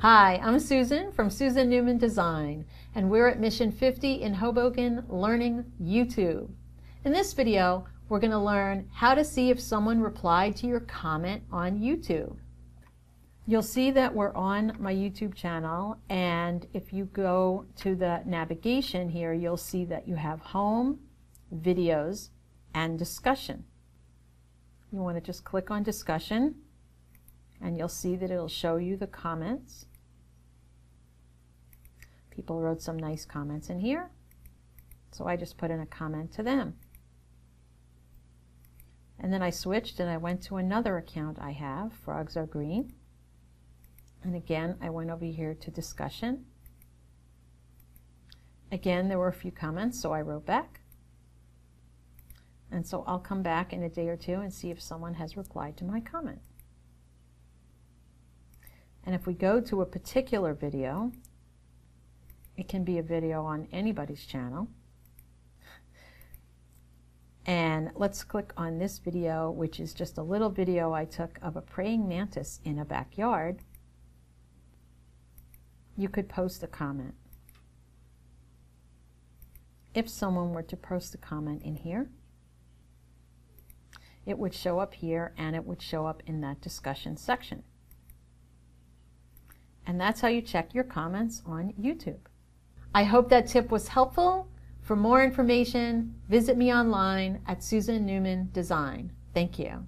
Hi, I'm Susan from Susan Newman Design, and we're at Mission 50 in Hoboken learning YouTube. In this video, we're going to learn how to see if someone replied to your comment on YouTube. You'll see that we're on my YouTube channel, and if you go to the navigation here, you'll see that you have Home, Videos, and Discussion. You want to just click on Discussion, and you'll see that it'll show you the comments. People wrote some nice comments in here. So I just put in a comment to them. And then I switched and I went to another account I have, Frogs Are Green. And again, I went over here to discussion. Again, there were a few comments, so I wrote back. And so I'll come back in a day or two and see if someone has replied to my comment. And if we go to a particular video, it can be a video on anybody's channel. And let's click on this video, which is just a little video I took of a praying mantis in a backyard. You could post a comment. If someone were to post a comment in here, it would show up here and it would show up in that discussion section. And that's how you check your comments on YouTube. I hope that tip was helpful. For more information, visit me online at Susan Newman Design. Thank you.